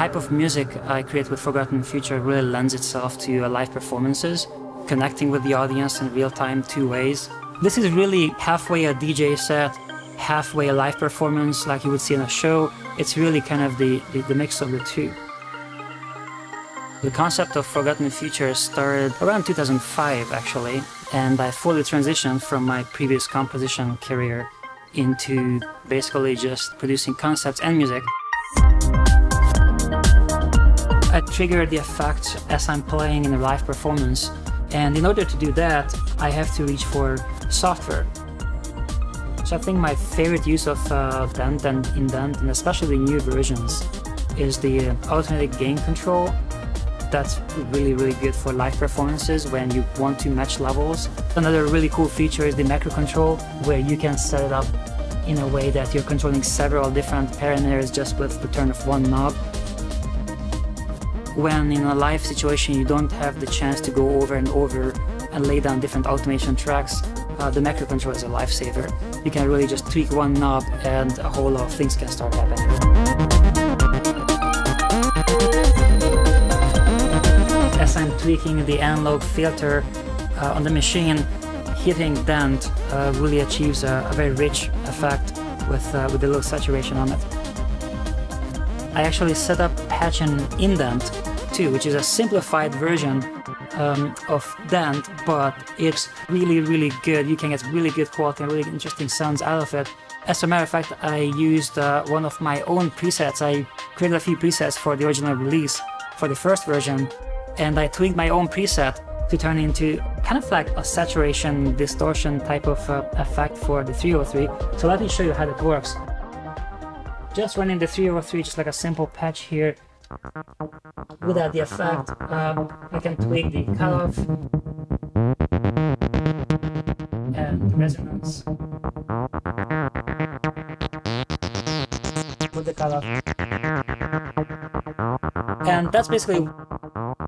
type of music I create with Forgotten Future really lends itself to live performances, connecting with the audience in real time two ways. This is really halfway a DJ set, halfway a live performance like you would see in a show. It's really kind of the, the, the mix of the two. The concept of Forgotten Future started around 2005 actually, and I fully transitioned from my previous composition career into basically just producing concepts and music. Trigger the effect as I'm playing in a live performance, and in order to do that, I have to reach for software. So I think my favorite use of uh, Dent and Indent, and especially the new versions, is the uh, automatic gain control that's really, really good for live performances when you want to match levels. Another really cool feature is the macro control, where you can set it up in a way that you're controlling several different parameters just with the turn of one knob. When in a live situation you don't have the chance to go over and over and lay down different automation tracks, uh, the macro control is a lifesaver. You can really just tweak one knob and a whole lot of things can start happening. as I'm tweaking the analog filter uh, on the machine, hitting dent uh, really achieves a, a, very rich effect with, uh, with a little saturation on it. I actually set up patch and Indent 2, which is a simplified version um, of dent, but it's really, really good. You can get really good quality and really interesting sounds out of it. As a matter of fact, I used uh, one of my own presets. I created a few presets for the original release for the first version, and I tweaked my own preset to turn into kind of like a saturation distortion type of uh, effect for the 303. So let me show you how that works. Just running the 303, just like a simple patch here. Without the effect, um, I can tweak the cutoff and the resonance. With the cutoff. And that's basically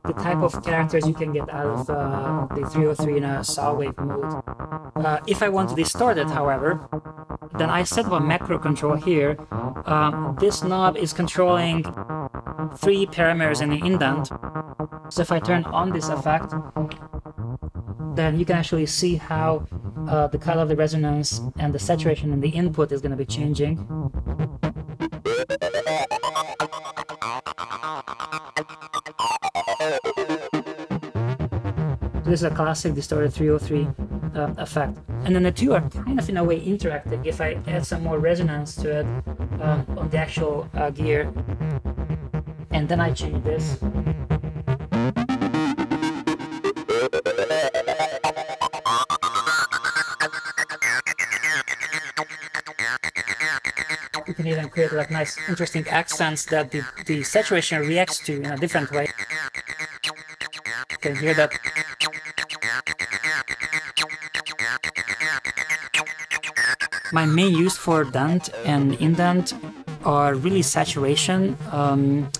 the type of characters you can get out of uh, the 303 in a saw wave mode. Uh, if I want to distort it, however, then I set up a macro control here. Um, this knob is controlling three parameters in the indent. So if I turn on this effect, then you can actually see how uh, the color of the resonance and the saturation in the input is going to be changing. This is a classic distorted 303 uh, effect. And then the two are kind of in a way interacting. If I add some more resonance to it um, on the actual uh, gear, and then I change this. You can even create like nice interesting accents that the, the saturation reacts to in a different way. You can hear that My main use for dent and indent are really saturation. Um,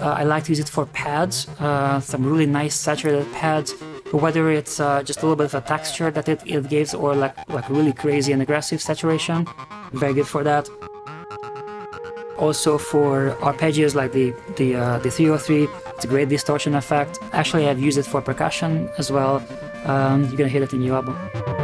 uh, I like to use it for pads, uh, some really nice saturated pads, whether it's uh, just a little bit of a texture that it, it gives or like, like really crazy and aggressive saturation, very good for that. Also for arpeggios like the, the, uh, the 303, it's a great distortion effect. Actually, I've used it for percussion as well. Um, you're gonna hear that in the album.